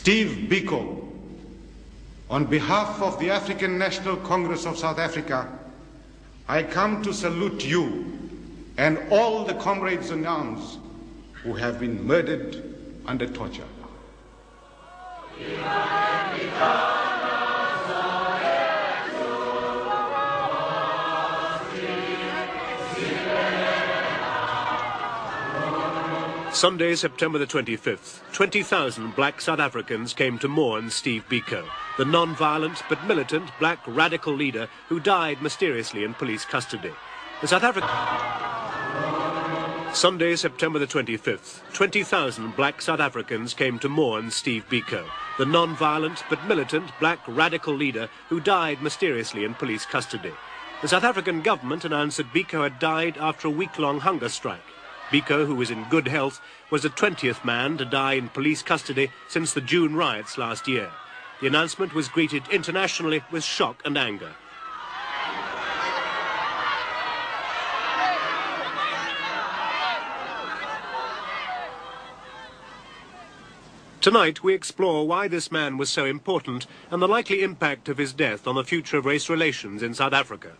Steve Biko, on behalf of the African National Congress of South Africa, I come to salute you and all the comrades in arms who have been murdered under torture. Sunday, September the 25th, 20,000 black South Africans came to mourn Steve Biko, the non-violent but militant black radical leader who died mysteriously in police custody. The South African... Sunday, September the 25th, 20,000 black South Africans came to mourn Steve Biko, the non-violent but militant black radical leader who died mysteriously in police custody. The South African government announced that Biko had died after a week-long hunger strike. Biko, who was in good health, was the 20th man to die in police custody since the June riots last year. The announcement was greeted internationally with shock and anger. Tonight we explore why this man was so important and the likely impact of his death on the future of race relations in South Africa.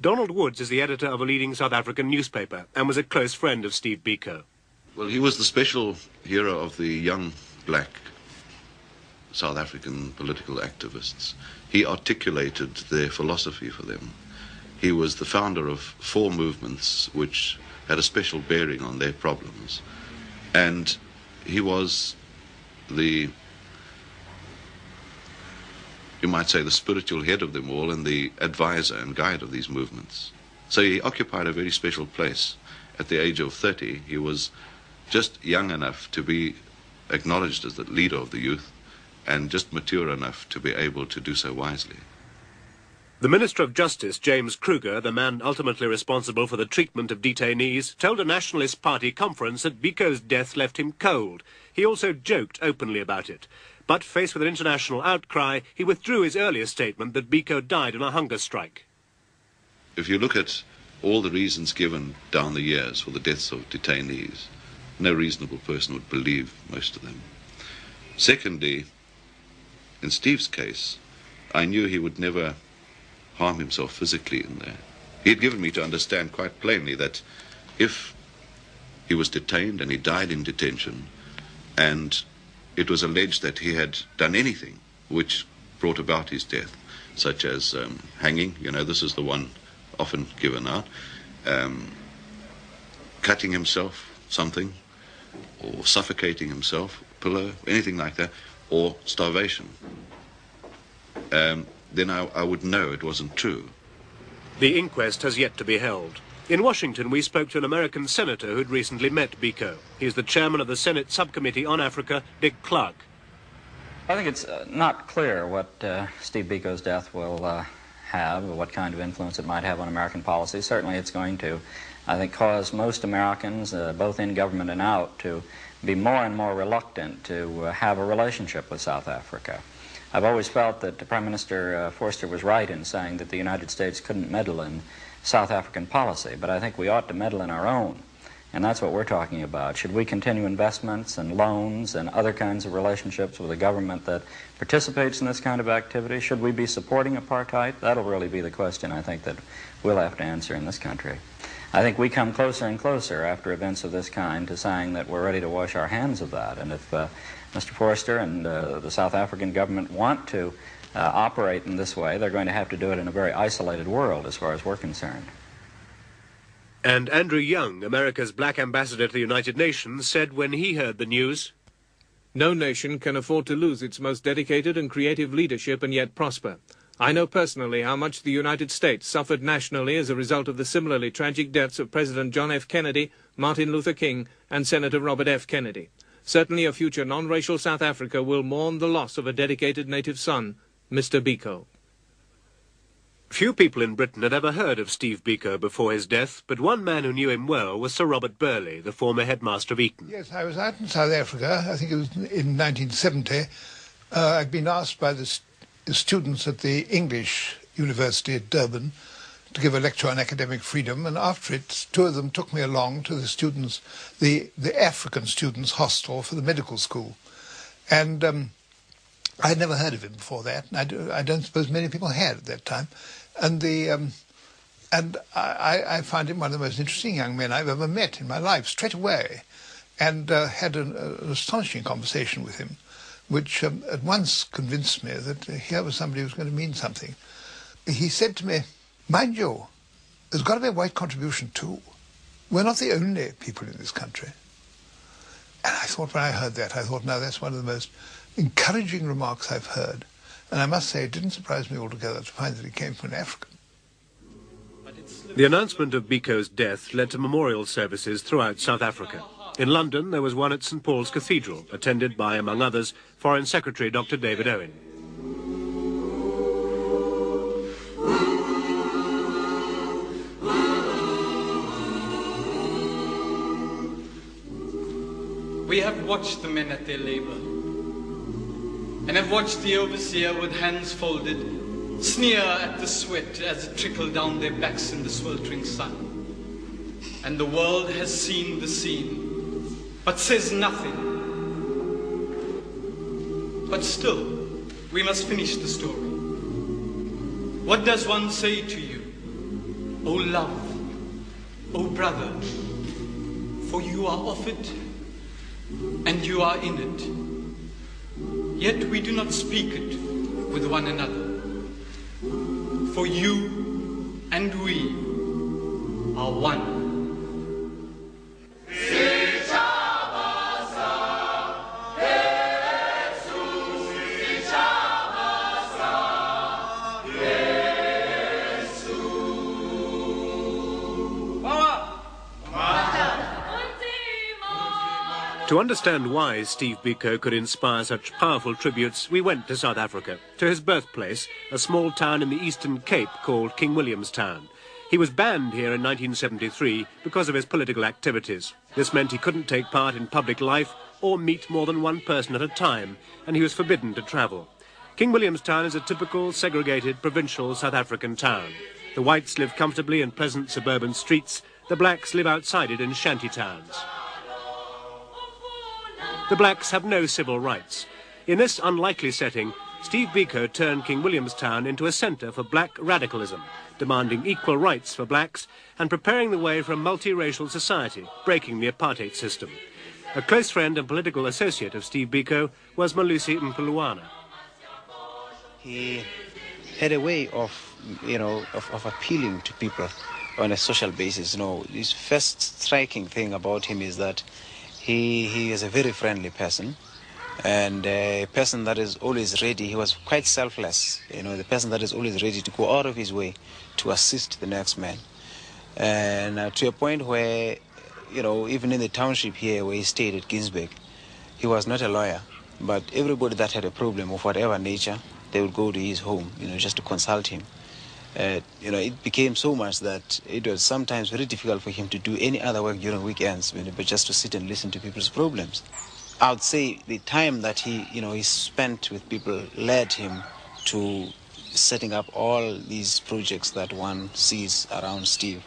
Donald Woods is the editor of a leading South African newspaper and was a close friend of Steve Biko. Well, he was the special hero of the young black South African political activists. He articulated their philosophy for them. He was the founder of four movements which had a special bearing on their problems. And he was the you might say, the spiritual head of them all and the advisor and guide of these movements. So he occupied a very special place. At the age of 30, he was just young enough to be acknowledged as the leader of the youth and just mature enough to be able to do so wisely. The Minister of Justice, James Kruger, the man ultimately responsible for the treatment of detainees, told a Nationalist Party conference that Biko's death left him cold. He also joked openly about it. But faced with an international outcry, he withdrew his earlier statement that Biko died in a hunger strike. If you look at all the reasons given down the years for the deaths of detainees, no reasonable person would believe most of them. Secondly, in Steve's case, I knew he would never harm himself physically in there. He had given me to understand quite plainly that if he was detained and he died in detention, and it was alleged that he had done anything which brought about his death, such as um, hanging, you know, this is the one often given out, um, cutting himself, something, or suffocating himself, pillow, anything like that, or starvation. Um, then I, I would know it wasn't true. The inquest has yet to be held. In Washington, we spoke to an American senator who'd recently met Biko. He's the chairman of the Senate Subcommittee on Africa, Dick Clark. I think it's uh, not clear what uh, Steve Biko's death will uh, have, or what kind of influence it might have on American policy. Certainly it's going to, I think, cause most Americans, uh, both in government and out, to be more and more reluctant to uh, have a relationship with South Africa. I've always felt that Prime Minister Vorster was right in saying that the United States couldn't meddle in South African policy, but I think we ought to meddle in our own. And that's what we're talking about. Should we continue investments and loans and other kinds of relationships with a government that participates in this kind of activity? Should we be supporting apartheid? That'll really be the question I think that we'll have to answer in this country. I think we come closer and closer after events of this kind to saying that we're ready to wash our hands of that. And if uh, Mr. Vorster and uh, the South African government want to uh, operate in this way, they're going to have to do it in a very isolated world as far as we're concerned. And Andrew Young, America's black ambassador to the United Nations, said when he heard the news, No nation can afford to lose its most dedicated and creative leadership and yet prosper. I know personally how much the United States suffered nationally as a result of the similarly tragic deaths of President John F. Kennedy, Martin Luther King, and Senator Robert F. Kennedy. Certainly a future non-racial South Africa will mourn the loss of a dedicated native son Mr. Biko. Few people in Britain had ever heard of Steve Biko before his death, but one man who knew him well was Sir Robert Birley, the former headmaster of Eton. Yes, I was out in South Africa, I think it was in 1970. Uh, I'd been asked by the, st the students at the English University at Durban to give a lecture on academic freedom, and after it, two of them took me along to the students, the, the African students' hostel for the medical school. And um, I had never heard of him before that, and I, do, I don't suppose many people had at that time. And the um, and I, I found him one of the most interesting young men I've ever met in my life, straight away, and uh, had an, an, astonishing conversation with him, which um, at once convinced me that here was somebody who was going to mean something. He said to me, mind you, there's got to be a white contribution too. We're not the only people in this country. And I thought when I heard that, I thought, now that's one of the most encouraging remarks I've heard. And I must say, it didn't surprise me altogether to find that it came from an African. The announcement of Biko's death led to memorial services throughout South Africa. In London, there was one at St Paul's Cathedral, attended by, among others, Foreign Secretary Dr. David Owen. We have watched the men at their labor, and have watched the overseer with hands folded sneer at the sweat as it trickled down their backs in the sweltering sun. And the world has seen the scene, but says nothing. But still, we must finish the story. What does one say to you? O oh love, O oh brother, for you are offered and you are in it. Yet we do not speak it with one another for you and we are one. To understand why Steve Biko could inspire such powerful tributes, we went to South Africa, to his birthplace, a small town in the Eastern Cape called King Williamstown. He was banned here in 1973 because of his political activities. This meant he couldn't take part in public life or meet more than one person at a time, and he was forbidden to travel. King Williamstown is a typical segregated provincial South African town. The whites live comfortably in pleasant suburban streets, the blacks live outside it in shanty towns. The blacks have no civil rights. In this unlikely setting, Steve Biko turned King Williamstown into a centre for black radicalism, demanding equal rights for blacks and preparing the way for a multiracial society, breaking the apartheid system. A close friend and political associate of Steve Biko was Malusi Mpumlwana. He had a way of, you know, of, of appealing to people on a social basis. You know, his first striking thing about him is that he, he is a very friendly person and a person that is always ready. He was quite selfless, you know, the person that is always ready to go out of his way to assist the next man. And uh, to a point where, you know, even in the township here where he stayed at Ginsberg, he was not a lawyer, but everybody that had a problem of whatever nature, they would go to his home, you know, just to consult him uh, you know, it became so much that it was sometimes very difficult for him to do any other work during weekends, but just to sit and listen to people's problems. I would say the time that he, you know, he spent with people led him to setting up all these projects that one sees around Steve.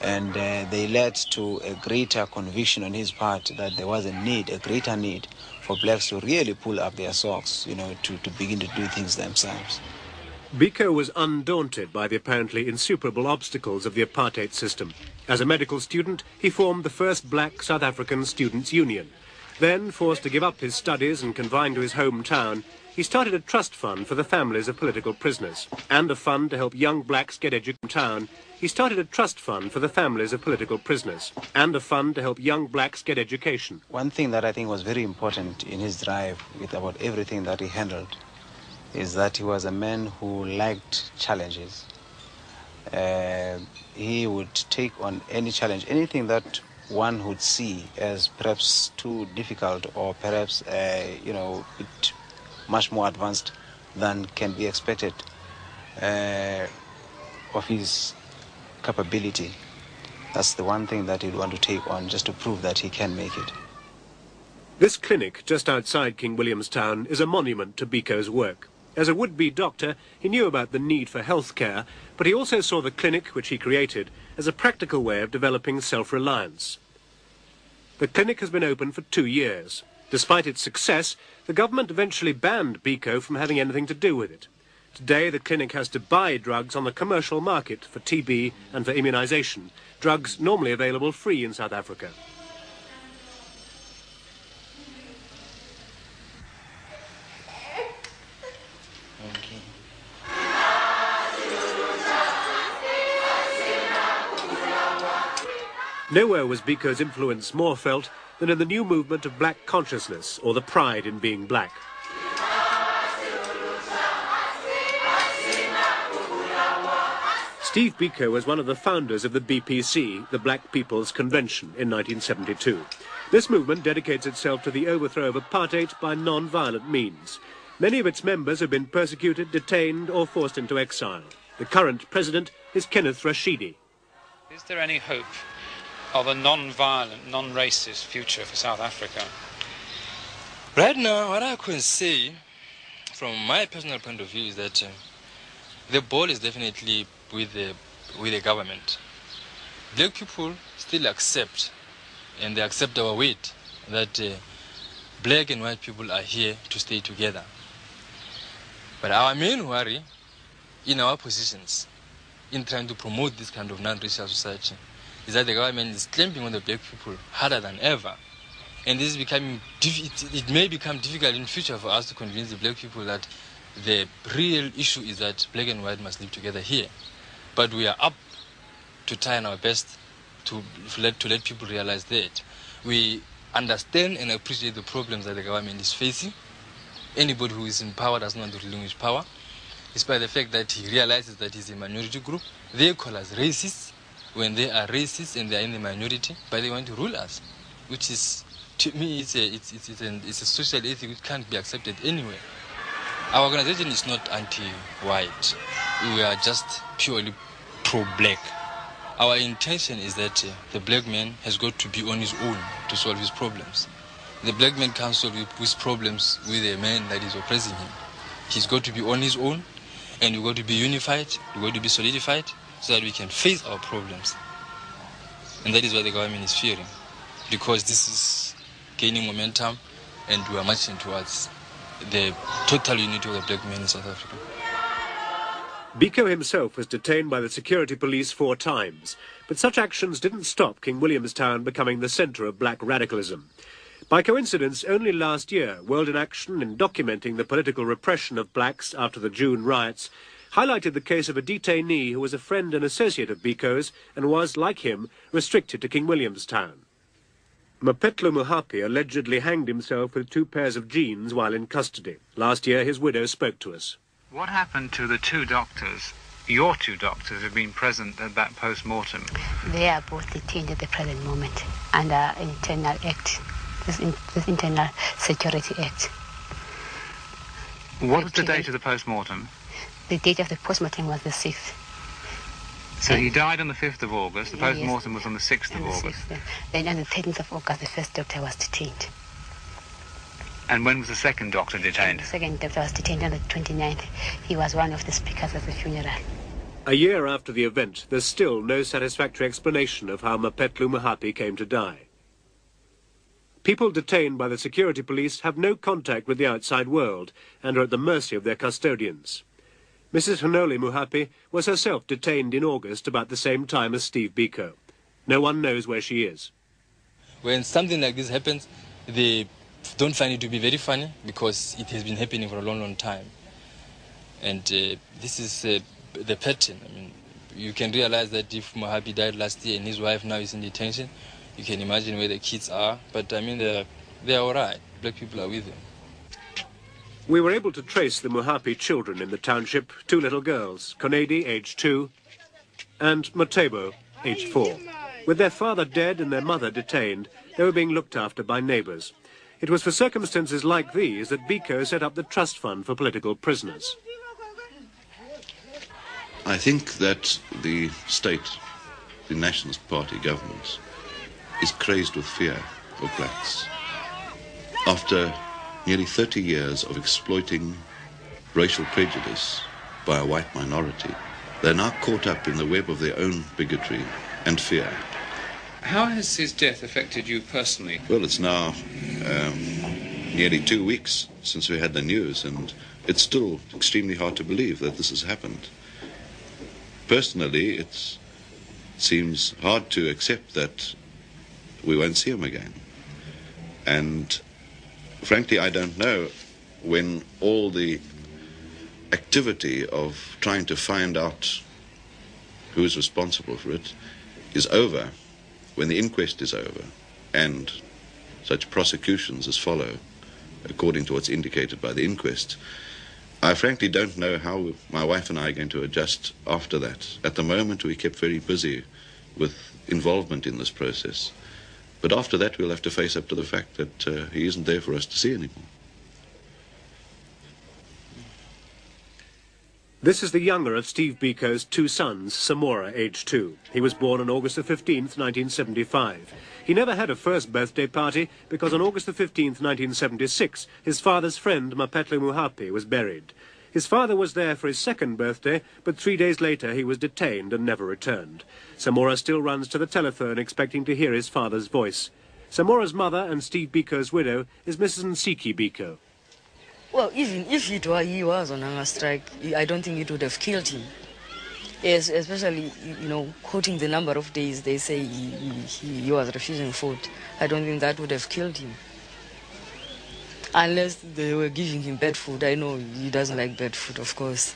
And uh, they led to a greater conviction on his part that there was a need, a greater need for blacks to really pull up their socks, you know, to, to begin to do things themselves. Biko was undaunted by the apparently insuperable obstacles of the apartheid system. As a medical student, he formed the first black South African Students' Union. Then, forced to give up his studies and confined to his hometown, he started a trust fund for the families of political prisoners and a fund to help young blacks get education. He started a trust fund for the families of political prisoners and a fund to help young blacks get education. One thing that I think was very important in his drive with about everything that he handled is that he was a man who liked challenges. Uh, he would take on any challenge, anything that one would see as perhaps too difficult or perhaps uh, you know much more advanced than can be expected uh, of his capability. That's the one thing that he'd want to take on just to prove that he can make it. This clinic just outside King Williamstown is a monument to Biko's work. As a would-be doctor, he knew about the need for health care, but he also saw the clinic, which he created, as a practical way of developing self-reliance. The clinic has been open for two years. Despite its success, the government eventually banned Biko from having anything to do with it. Today, the clinic has to buy drugs on the commercial market for TB and for immunization, drugs normally available free in South Africa. Nowhere was Biko's influence more felt than in the new movement of black consciousness, or the pride in being black. Steve Biko was one of the founders of the BPC, the Black People's Convention, in 1972. This movement dedicates itself to the overthrow of apartheid by non-violent means. Many of its members have been persecuted, detained or forced into exile. The current president is Kenneth Rachidi. Is there any hope of a non-violent, non-racist future for South Africa? Right now, what I can say, from my personal point of view, is that uh, the ball is definitely with the with the government. Black people still accept, and they accept our weight that uh, black and white people are here to stay together. But our main worry in our positions in trying to promote this kind of non-racial society is that the government is clamping on the black people harder than ever. And this is becoming, it, it may become difficult in future for us to convince the black people that the real issue is that black and white must live together here. But we are up to trying our best to let, to let people realize that. We understand and appreciate the problems that the government is facing. Anybody who is in power does not relinquish power, despite the fact that he realizes that he's a minority group. They call us racists when they are racist and they are in the minority, but they want to rule us, which is, to me, it's a, it's, it's, it's, an, it's a social ethic which can't be accepted anywhere. Our organization is not anti-white. We are just purely pro-black. Our intention is that uh, the black man has got to be on his own to solve his problems. The black man can't solve his problems with a man that is oppressing him. He's got to be on his own, and we've got to be unified, we've got to be solidified, so that we can face our problems. And that is what the government is fearing, because this is gaining momentum, and we are marching towards the total unity of the black men in South Africa. Biko himself was detained by the security police four times, but such actions didn't stop King Williamstown becoming the centre of black radicalism. By coincidence, only last year, World in Action in documenting the political repression of blacks after the June riots highlighted the case of a detainee who was a friend and associate of Biko's and was, like him, restricted to King Williamstown. Mapetla Mohapi allegedly hanged himself with two pairs of jeans while in custody. Last year, his widow spoke to us. What happened to the two doctors, your two doctors, who've been present at that post-mortem? They are both detained at the present moment under internal act, this, in, this internal security act. What was the date of the post-mortem? The date of the post-mortem was the 6th. So he died on the 5th of August. The Yes. post-mortem was on the 6th of the August. 6th, Then on the 13th of August, the first doctor was detained. And when was the second doctor detained? The second doctor was detained on the 29th. He was one of the speakers at the funeral. A year after the event, there's still no satisfactory explanation of how Mapetla Mohapi came to die. People detained by the security police have no contact with the outside world and are at the mercy of their custodians. Mrs. Hanoli Mohapi was herself detained in August about the same time as Steve Biko. No one knows where she is. When something like this happens, they don't find it to be very funny because it has been happening for a long, long time. And uh, this is uh, the pattern. I mean, you can realize that if Mohapi died last year and his wife now is in detention, you can imagine where the kids are. But I mean, they're, they're all right. Black people are with them. We were able to trace the Mohapi children in the township, two little girls, Konedi, aged two, and Matebo, aged four. With their father dead and their mother detained, they were being looked after by neighbours. It was for circumstances like these that Biko set up the Trust Fund for Political Prisoners. I think that the state, the Nationalist Party government, is crazed with fear of blacks. After nearly 30 years of exploiting racial prejudice by a white minority. They're now caught up in the web of their own bigotry and fear. How has his death affected you personally? Well, it's now um, nearly two weeks since we had the news, and it's still extremely hard to believe that this has happened. Personally, it seems hard to accept that we won't see him again. And frankly, I don't know when all the activity of trying to find out who's responsible for it is over, when the inquest is over, and such prosecutions as follow, according to what's indicated by the inquest, I frankly don't know how my wife and I are going to adjust after that. At the moment, we kept very busy with involvement in this process. But after that, we'll have to face up to the fact that uh, he isn't there for us to see anymore. This is the younger of Steve Biko's two sons, Samora, aged two. He was born on August the 15th, 1975. He never had a first birthday party because on August the 15th, 1976, his father's friend, Mapetla Mohapi, was buried. His father was there for his second birthday, but three days later he was detained and never returned. Samora still runs to the telephone expecting to hear his father's voice. Samora's mother and Steve Biko's widow is Mrs. Ntsiki Biko. Well, even if it were he was on hunger strike, I don't think it would have killed him. Yes, especially, you know, quoting the number of days they say he, he, he was refusing food. I don't think that would have killed him. Unless they were giving him bad food. I know he doesn't like bad food, of course.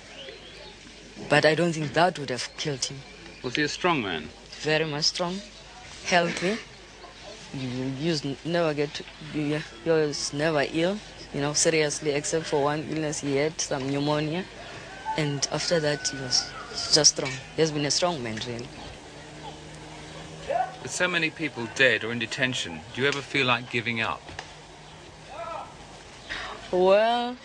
But I don't think that would have killed him. Was he a strong man? Very much strong, healthy. You, you never get, you, was never ill you know, seriously, except for one illness he had, some pneumonia. And after that, he was just strong. He has been a strong man, really. With so many people dead or in detention, do you ever feel like giving up? Well,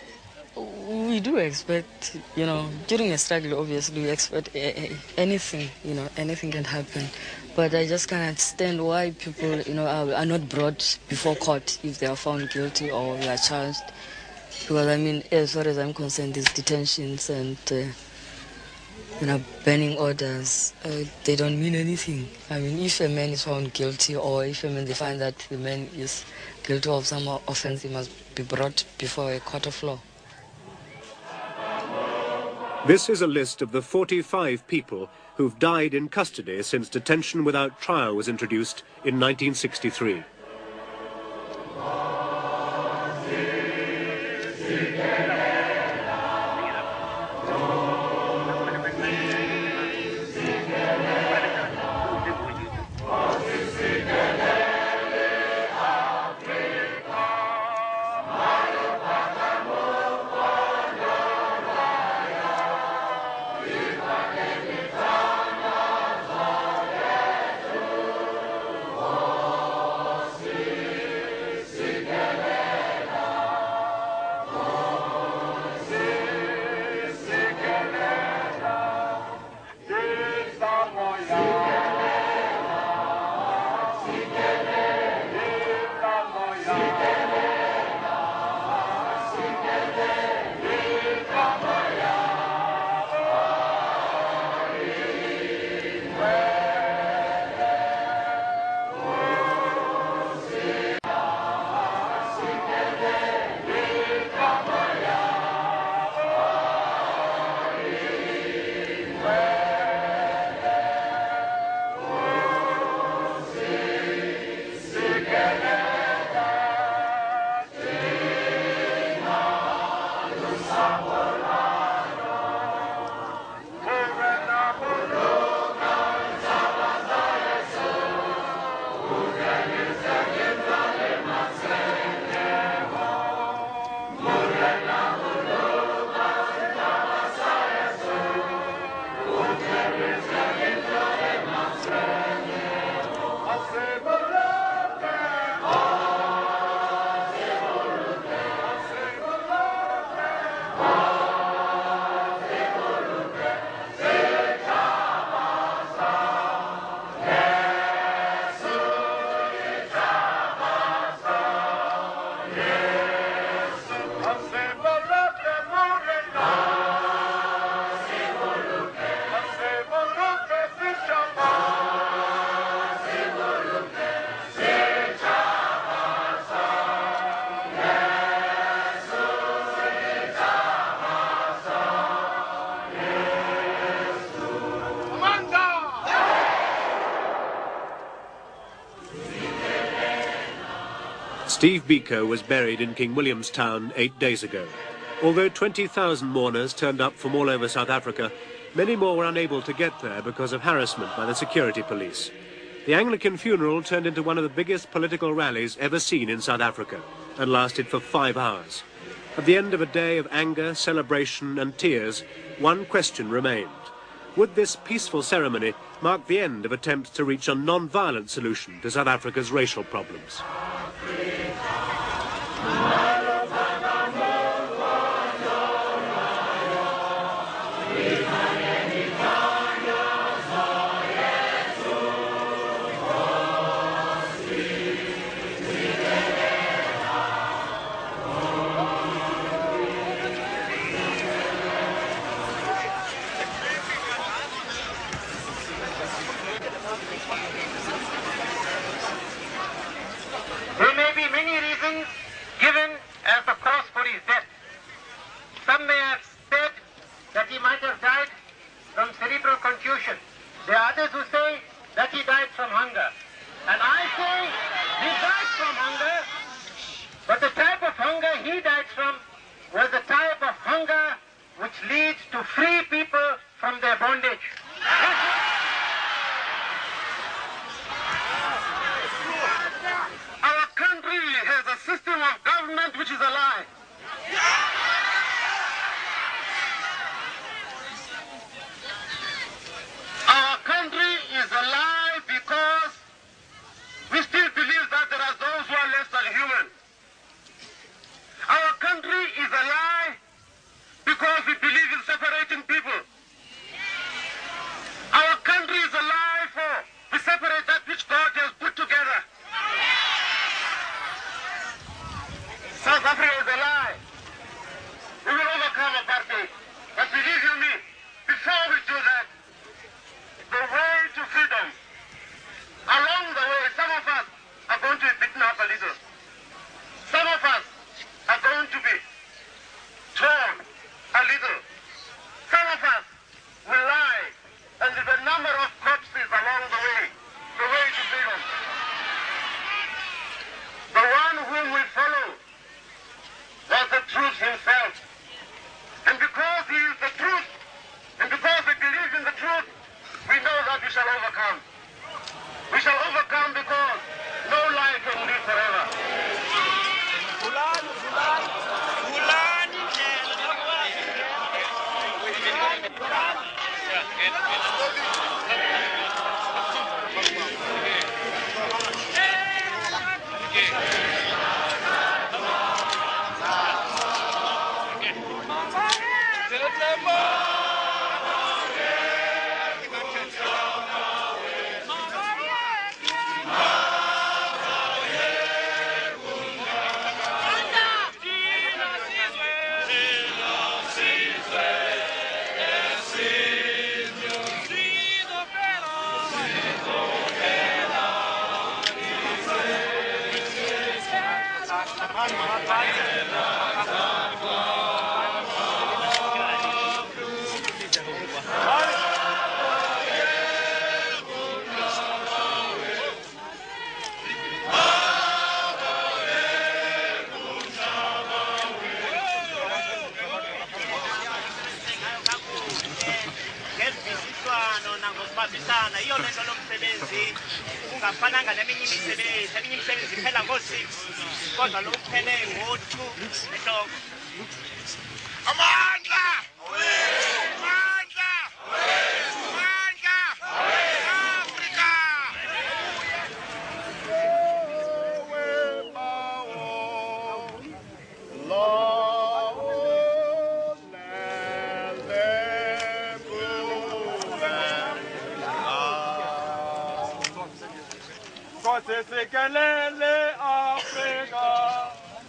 we do expect, you know, during a struggle, obviously, we expect anything, you know, anything can happen. But I just can't understand why people, you know, are, are not brought before court if they are found guilty or they are charged. Because, I mean, as far as I'm concerned, these detentions and, uh, you know, banning orders, uh, they don't mean anything. I mean, if a man is found guilty or if a man, they find that the man is guilty of some offense, he must be brought before a court of law. This is a list of the 45 people who've died in custody since detention without trial was introduced in 1963. Steve Biko was buried in King Williamstown eight days ago. Although 20,000 mourners turned up from all over South Africa, many more were unable to get there because of harassment by the security police. The Anglican funeral turned into one of the biggest political rallies ever seen in South Africa and lasted for five hours. At the end of a day of anger, celebration and tears, one question remained. Would this peaceful ceremony mark the end of attempts to reach a non-violent solution to South Africa's racial problems? Hadi bakalım.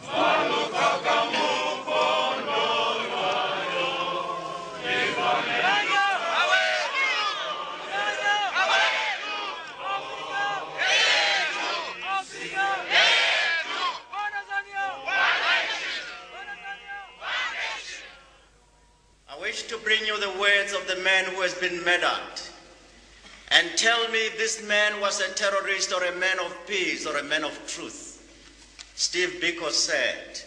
Maluka. I wish to bring you the words of the man who has been murdered and tell me this man was a terrorist or a man of peace or a man of truth. Steve Biko said,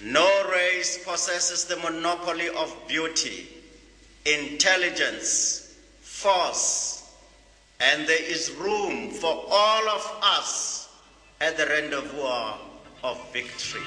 No race possesses the monopoly of beauty, intelligence, force, and there is room for all of us at the rendezvous of victory.